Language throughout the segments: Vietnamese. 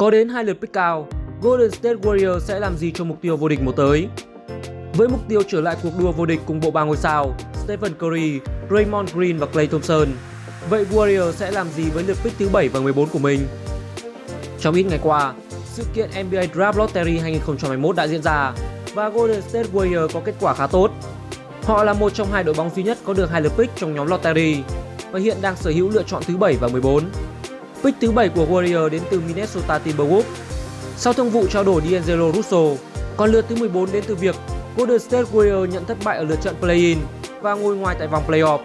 Có đến hai lượt pick cao, Golden State Warriors sẽ làm gì cho mục tiêu vô địch mùa tới? Với mục tiêu trở lại cuộc đua vô địch cùng bộ ba ngôi sao Stephen Curry, Raymond Green và Clay Thompson, vậy Warriors sẽ làm gì với lượt pick thứ 7 và 14 của mình? Trong ít ngày qua, sự kiện NBA Draft Lottery 2021 đã diễn ra và Golden State Warriors có kết quả khá tốt. Họ là một trong hai đội bóng duy nhất có được hai lượt pick trong nhóm lottery và hiện đang sở hữu lựa chọn thứ 7 và 14. Pick thứ 7 của Warriors đến từ Minnesota Timberwolves. Sau thương vụ trao đổi D'Angelo Russell, còn lượt thứ 14 đến từ việc Golden State Warriors nhận thất bại ở lượt trận play-in và ngồi ngoài tại vòng playoff.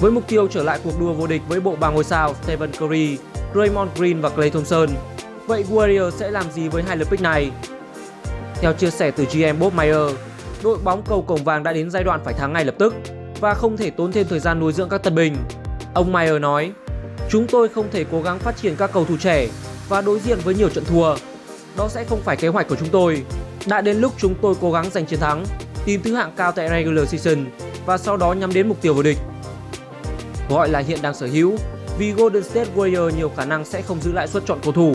Với mục tiêu trở lại cuộc đua vô địch với bộ ba ngôi sao Stephen Curry, Draymond Green và Clay Thompson, vậy Warriors sẽ làm gì với hai lượt pick này? Theo chia sẻ từ GM Bob Meyer, đội bóng cầu cổng vàng đã đến giai đoạn phải thắng ngay lập tức và không thể tốn thêm thời gian nuôi dưỡng các tân binh. Ông Meyer nói, chúng tôi không thể cố gắng phát triển các cầu thủ trẻ và đối diện với nhiều trận thua. Đó sẽ không phải kế hoạch của chúng tôi. Đã đến lúc chúng tôi cố gắng giành chiến thắng, tìm thứ hạng cao tại regular season và sau đó nhắm đến mục tiêu vô địch. Gọi là hiện đang sở hữu vì Golden State Warriors nhiều khả năng sẽ không giữ lại suất chọn cầu thủ.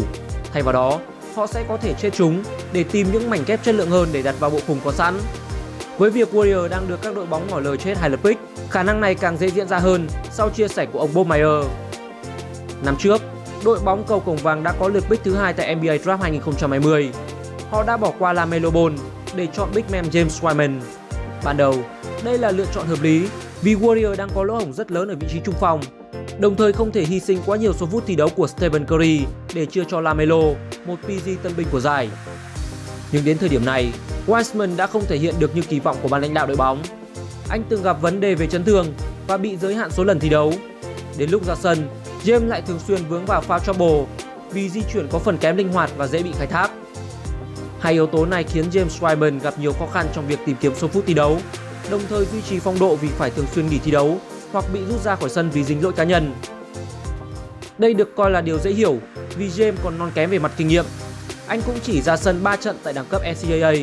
Thay vào đó, họ sẽ có thể chết chúng để tìm những mảnh ghép chất lượng hơn để đặt vào bộ khung có sẵn. Với việc Warrior đang được các đội bóng ngỏ lời chết hai lượt pick, khả năng này càng dễ diễn ra hơn sau chia sẻ của ông Bob Meyer. Năm trước, đội bóng cầu cổng vàng đã có lượt pick thứ hai tại NBA Draft 2020. Họ đã bỏ qua LaMelo Ball để chọn big man James Wiseman. Ban đầu, đây là lựa chọn hợp lý vì Warriors đang có lỗ hổng rất lớn ở vị trí trung phong, đồng thời không thể hy sinh quá nhiều số phút thi đấu của Stephen Curry để chưa cho LaMelo, một PG tân binh của giải. Nhưng đến thời điểm này, Wiseman đã không thể hiện được như kỳ vọng của ban lãnh đạo đội bóng. Anh từng gặp vấn đề về chấn thương và bị giới hạn số lần thi đấu. Đến lúc ra sân, James lại thường xuyên vướng vào foul trouble vì di chuyển có phần kém linh hoạt và dễ bị khai thác. Hai yếu tố này khiến James Wiseman gặp nhiều khó khăn trong việc tìm kiếm số phút thi đấu, đồng thời duy trì phong độ vì phải thường xuyên nghỉ thi đấu hoặc bị rút ra khỏi sân vì dính lỗi cá nhân. Đây được coi là điều dễ hiểu vì James còn non kém về mặt kinh nghiệm. Anh cũng chỉ ra sân 3 trận tại đẳng cấp NCAA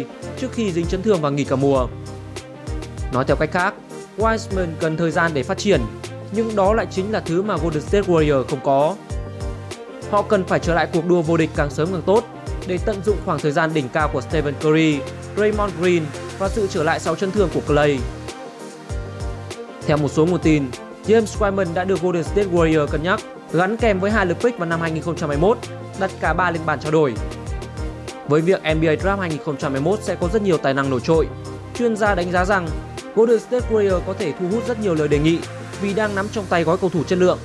trước khi dính chấn thương và nghỉ cả mùa. Nói theo cách khác, Wiseman cần thời gian để phát triển, nhưng đó lại chính là thứ mà Golden State Warriors không có. Họ cần phải trở lại cuộc đua vô địch càng sớm càng tốt để tận dụng khoảng thời gian đỉnh cao của Stephen Curry, Raymond Green và sự trở lại sau chấn thương của Clay. Theo một số nguồn tin, James Wiseman đã được Golden State Warriors cân nhắc gắn kèm với hai lượt pick vào năm 2021, đặt cả ba lên bàn trao đổi. Với việc NBA Draft 2021 sẽ có rất nhiều tài năng nổi trội, chuyên gia đánh giá rằng Golden State Warriors có thể thu hút rất nhiều lời đề nghị vì đang nắm trong tay gói cầu thủ chất lượng.